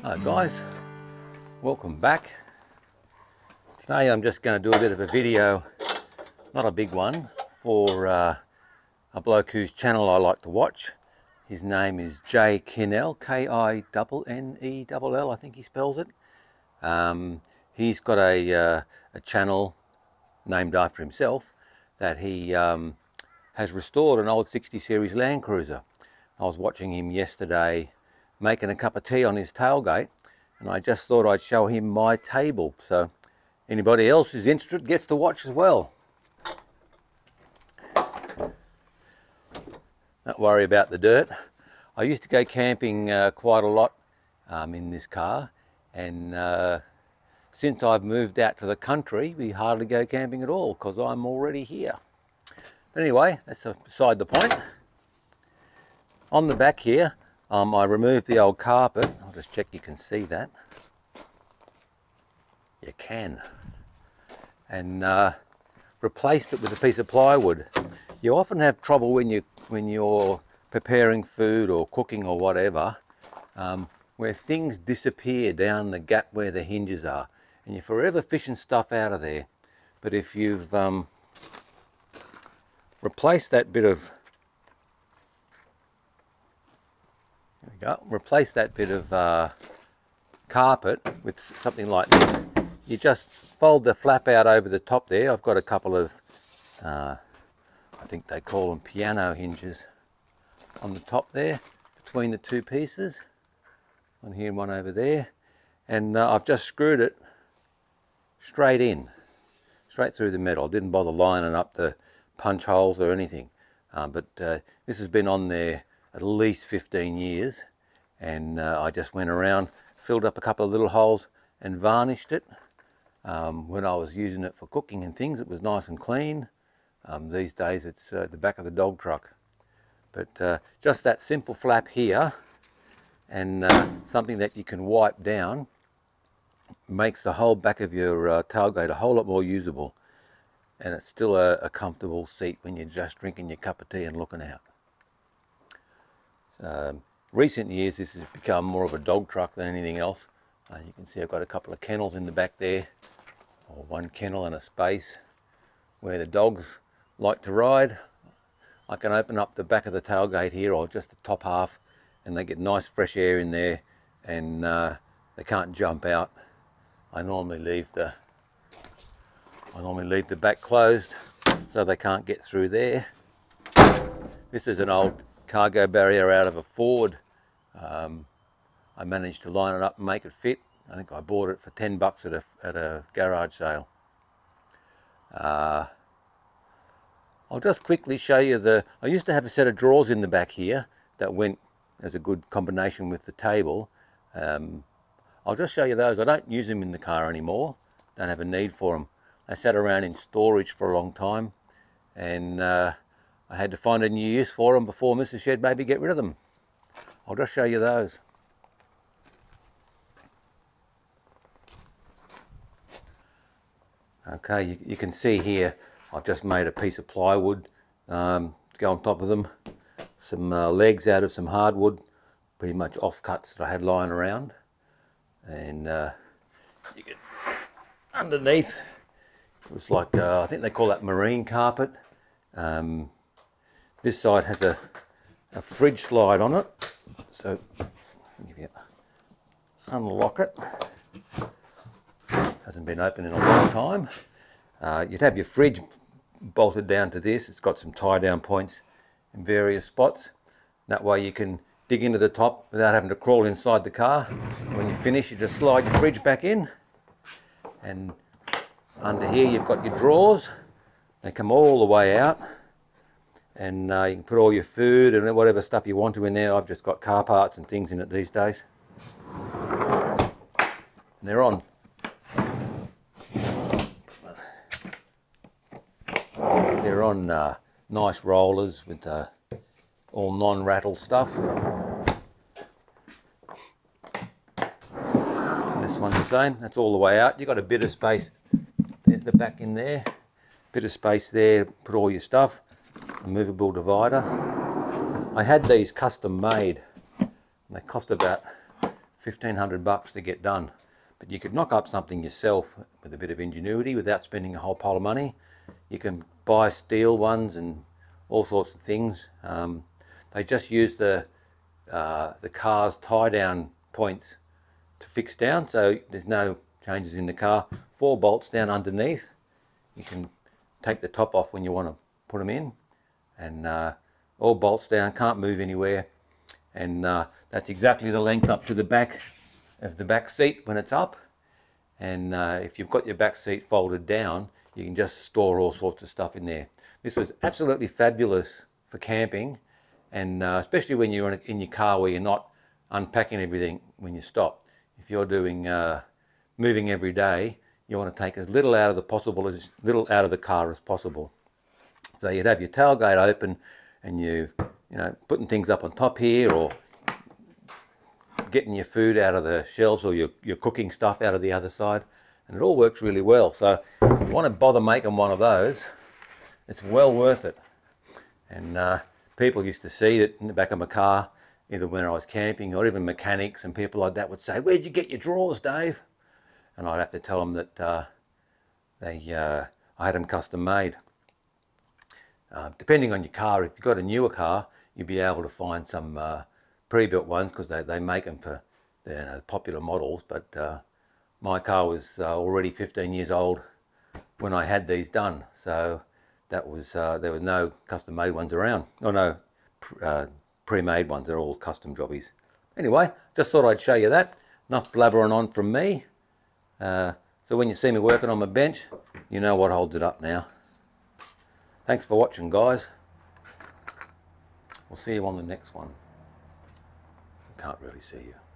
Hello guys, welcome back. Today I'm just going to do a bit of a video, not a big one, for uh, a bloke whose channel I like to watch. His name is Jay Kinnell, K-I-N-N-E-L-L, I think he spells it. Um, he's got a, uh, a channel named after himself that he um, has restored an old 60 series Land Cruiser. I was watching him yesterday making a cup of tea on his tailgate and I just thought I'd show him my table so anybody else who's interested gets to watch as well. Don't worry about the dirt. I used to go camping uh, quite a lot um, in this car and uh, since I've moved out to the country we hardly go camping at all because I'm already here. But anyway, that's beside the point. On the back here, um, I removed the old carpet. I'll just check you can see that. You can. And uh, replaced it with a piece of plywood. You often have trouble when you when you're preparing food or cooking or whatever, um, where things disappear down the gap where the hinges are, and you're forever fishing stuff out of there. But if you've um, replaced that bit of there we go, replace that bit of uh, carpet with something like this. You just fold the flap out over the top there. I've got a couple of, uh, I think they call them piano hinges on the top there between the two pieces. One here and one over there. And uh, I've just screwed it straight in, straight through the metal. Didn't bother lining up the punch holes or anything. Um, but uh, this has been on there at least 15 years. And uh, I just went around filled up a couple of little holes and varnished it. Um, when I was using it for cooking and things it was nice and clean. Um, these days it's uh, the back of the dog truck. But uh, just that simple flap here and uh, something that you can wipe down makes the whole back of your uh, tailgate a whole lot more usable. And it's still a, a comfortable seat when you're just drinking your cup of tea and looking out um, recent years this has become more of a dog truck than anything else. Uh, you can see I've got a couple of kennels in the back there, or one kennel and a space where the dogs like to ride. I can open up the back of the tailgate here or just the top half and they get nice fresh air in there and uh, they can't jump out. I normally leave the I normally leave the back closed so they can't get through there. This is an old cargo barrier out of a Ford. Um, I managed to line it up and make it fit. I think I bought it for 10 bucks at a, at a garage sale. Uh, I'll just quickly show you the, I used to have a set of drawers in the back here that went as a good combination with the table. Um, I'll just show you those. I don't use them in the car anymore. Don't have a need for them. They sat around in storage for a long time and uh, I had to find a new use for them before Mrs. Shed maybe get rid of them. I'll just show you those. Okay, you, you can see here I've just made a piece of plywood um, to go on top of them. Some uh, legs out of some hardwood, pretty much offcuts that I had lying around. And uh, you can, underneath, it was like, uh, I think they call that marine carpet. Um, this side has a, a fridge slide on it. So, you unlock it. Hasn't been open in a long time. Uh, you'd have your fridge bolted down to this. It's got some tie down points in various spots. That way you can dig into the top without having to crawl inside the car. When you finish, you just slide your fridge back in. And under here you've got your drawers. They come all the way out and uh, you can put all your food and whatever stuff you want to in there. I've just got car parts and things in it these days. And they're on. They're on uh, nice rollers with uh, all non-rattle stuff. This one's the same. That's all the way out. You've got a bit of space. There's the back in there. Bit of space there. Put all your stuff movable divider. I had these custom made. They cost about 1500 bucks to get done. But you could knock up something yourself with a bit of ingenuity without spending a whole pile of money. You can buy steel ones and all sorts of things. Um, they just use the uh, the car's tie down points to fix down so there's no changes in the car. Four bolts down underneath. You can take the top off when you want to put them in and uh, all bolts down, can't move anywhere and uh, that's exactly the length up to the back of the back seat when it's up and uh, if you've got your back seat folded down you can just store all sorts of stuff in there. This was absolutely fabulous for camping and uh, especially when you're in, your car where you're not unpacking everything when you stop. If you're doing uh, moving every day, you want to take as little out of the possible as little out of the car as possible. So you'd have your tailgate open and you you know putting things up on top here or getting your food out of the shelves or your, your cooking stuff out of the other side. And it all works really well. So if you want to bother making one of those it's well worth it. And uh, people used to see it in the back of my car either when I was camping or even mechanics and people like that would say where'd you get your drawers Dave? And I'd have to tell them that uh, they uh, I had them custom made uh, depending on your car if you've got a newer car you'll be able to find some uh, pre-built ones because they, they make them for you know, popular models. But uh, my car was uh, already 15 years old when I had these done. So that was uh, there were no custom made ones around. Oh no uh, pre-made ones. They're all custom jobbies. Anyway just thought I'd show you that. Enough blabbering on from me. So when you see me working on my bench you know what holds it up now thanks for watching guys we'll see you on the next one can't really see you.